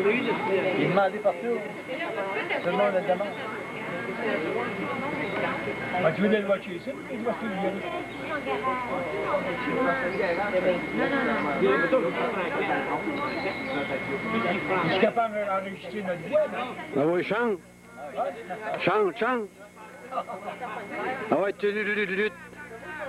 Il est demandé partout. Tout le monde le demande. Ah, tu veux le watcher ici? Se le dire. Je suis capable d'enregistrer notre voix, non? Ah oui, chante. Chante, chante. Ah ouais, tu tu-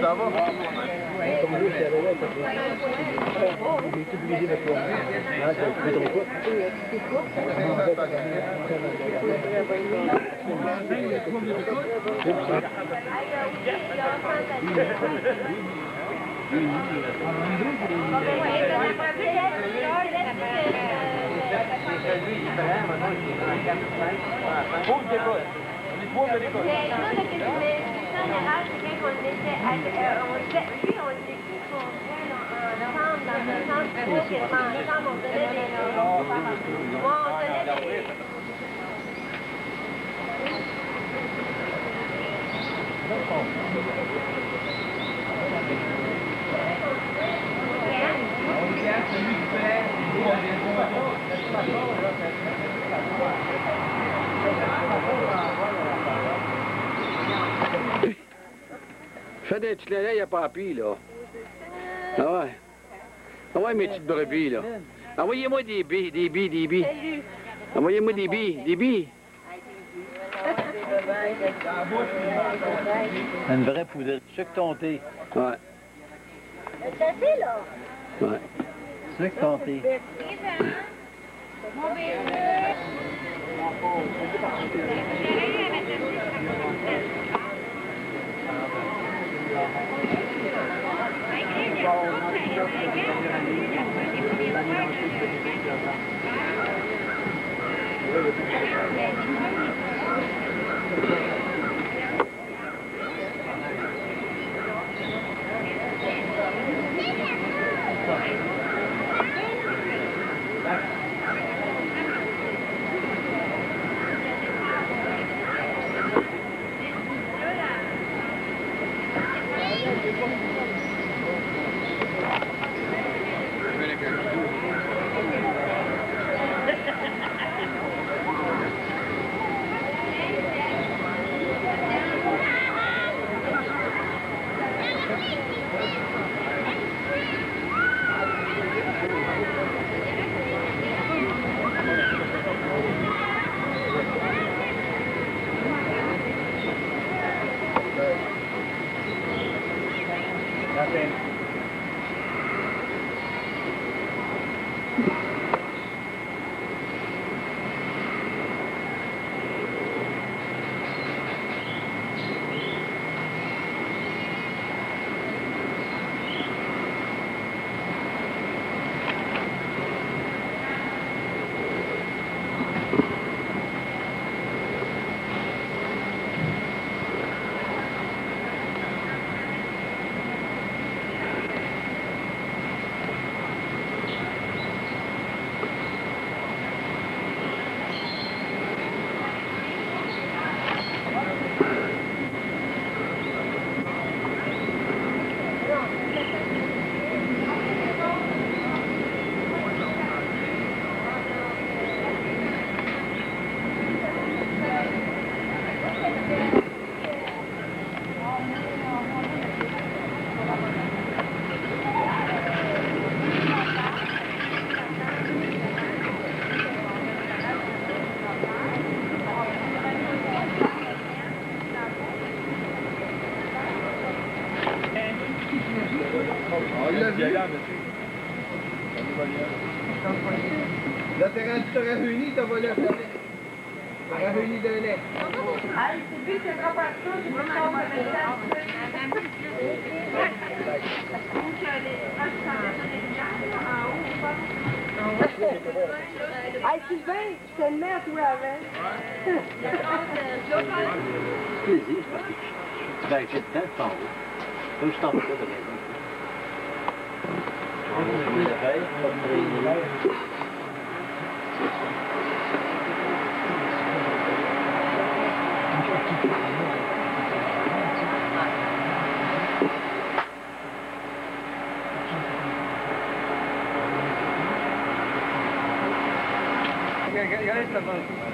Ça va Comme lui, c'est à l'ouest. Il est obligé de toi. Là, tu as pris ton poids. Lui, il est maintenant, il est en 4 ou 5, 5. non perché bisogna anche connette anche qui oggi Thank you. Fais des petits lélets, il n'y a pas là. Ah ouais. Ah ouais, mes petites brebis, là. Envoyez-moi des billes, des billes, des billes. Envoyez-moi des billes, des billes. Une vraie poudre. Sucre ton thé. Ouais, T'as fait, là? ouais. Sucre ton thé. Nothing. Dat terrein réunit ta voleur. Ça réunit de nez. Allez, c'est vite, c'est pas partout, je me sens Hey Sylvain, je te le mets à toi avant. je parce que de. Comme je t'en pas de. Gracias.